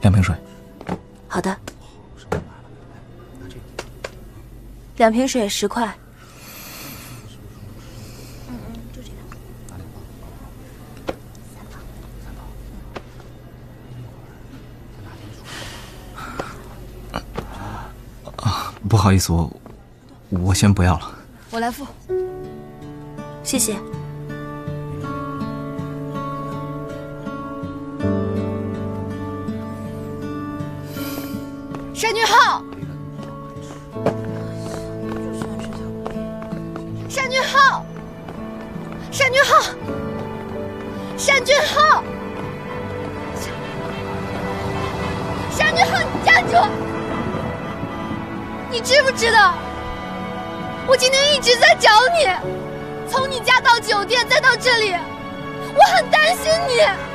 两瓶水。好的，两瓶水十块。嗯嗯不好意思，我我先不要了。我来付，谢谢。单俊浩，单俊浩，单俊浩，单俊浩，单俊浩，你站住！你知不知道？我今天一直在找你，从你家到酒店再到这里，我很担心你。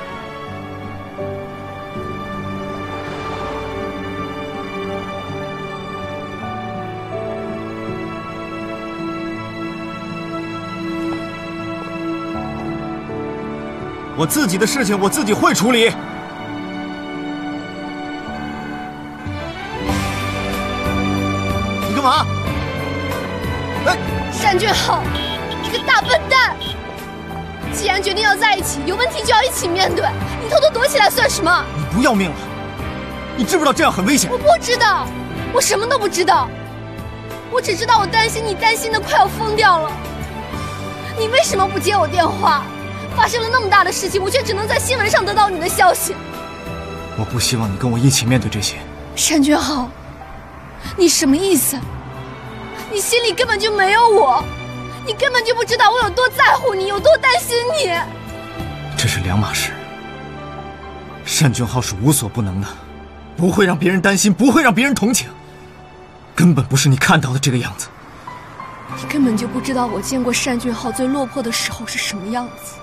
我自己的事情我自己会处理。你干嘛？哎，单俊浩，你个大笨蛋！既然决定要在一起，有问题就要一起面对。你偷偷躲起来算什么？你不要命了？你知不知道这样很危险？我不知道，我什么都不知道。我只知道我担心你，担心的快要疯掉了。你为什么不接我电话？发生了那么大的事情，我却只能在新闻上得到你的消息。我不希望你跟我一起面对这些。单俊浩，你什么意思？你心里根本就没有我，你根本就不知道我有多在乎你，有多担心你。这是两码事。单俊浩是无所不能的，不会让别人担心，不会让别人同情，根本不是你看到的这个样子。你根本就不知道我见过单俊浩最落魄的时候是什么样子。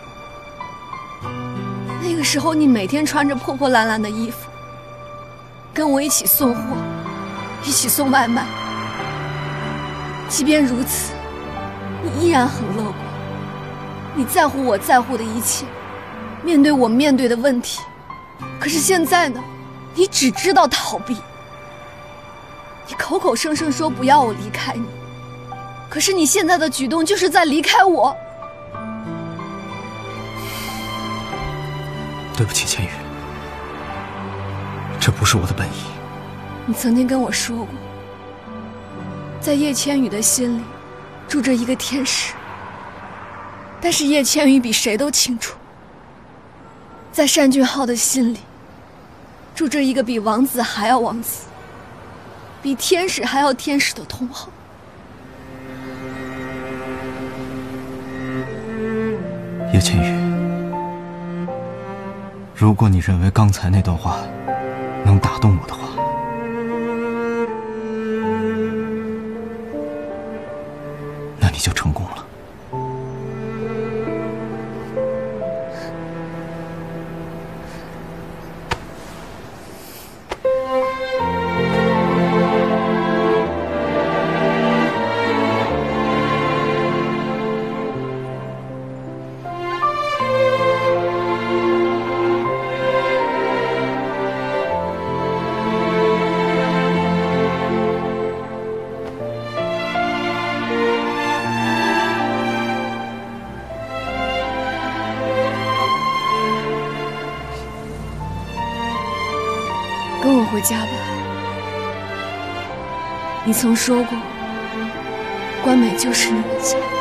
那个时候，你每天穿着破破烂烂的衣服，跟我一起送货，一起送外卖。即便如此，你依然很乐观。你在乎我在乎的一切，面对我面对的问题。可是现在呢，你只知道逃避。你口口声声说不要我离开你，可是你现在的举动就是在离开我。对不起，千羽，这不是我的本意。你曾经跟我说过，在叶千羽的心里住着一个天使，但是叶千羽比谁都清楚，在单俊浩的心里住着一个比王子还要王子、比天使还要天使的同好。叶千羽。如果你认为刚才那段话能打动我的话，回家吧。你曾说过，关美就是你的家。